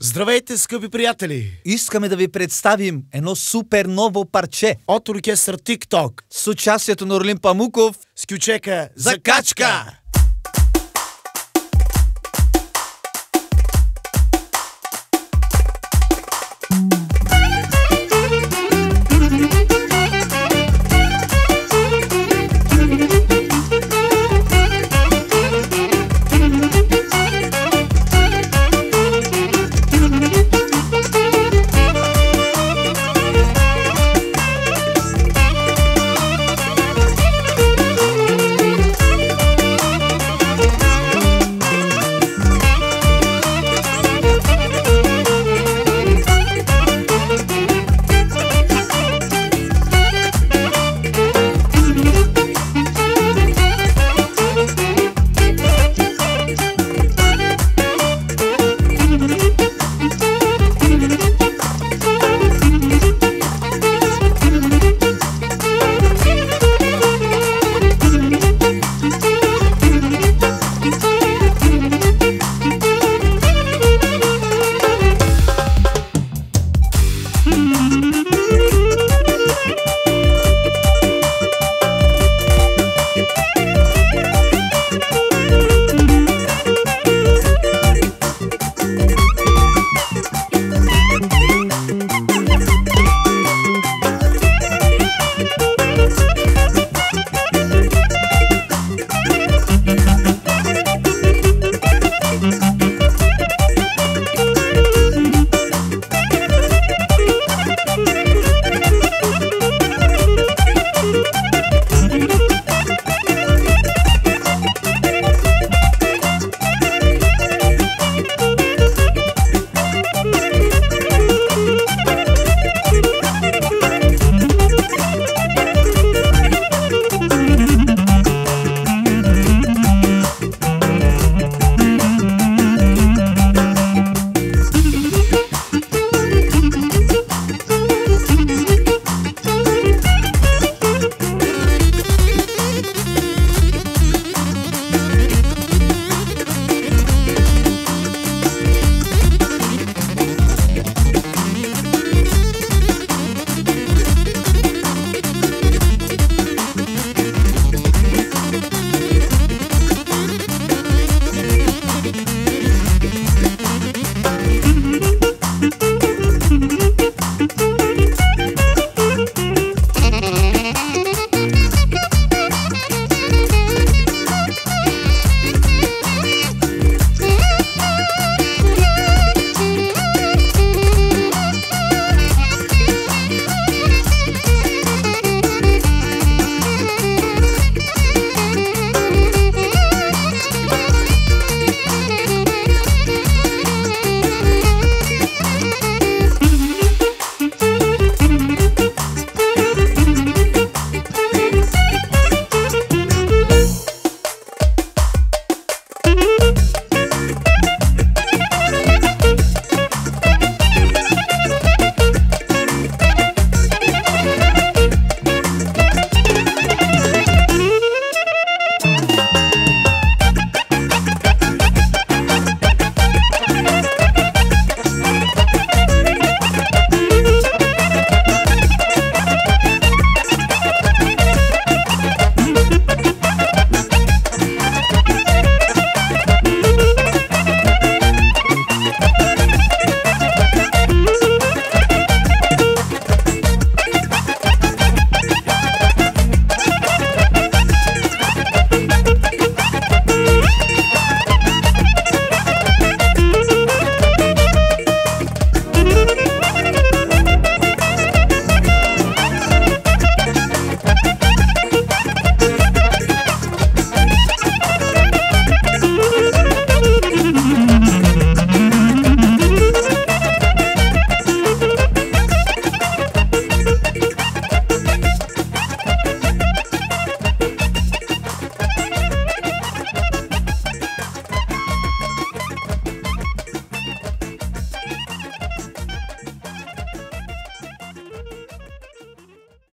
Здравейте, скъпи приятели! Искаме да ви представим едно супер ново парче от оркестър TikTok с участието на Орлин Памуков с кючека за качка!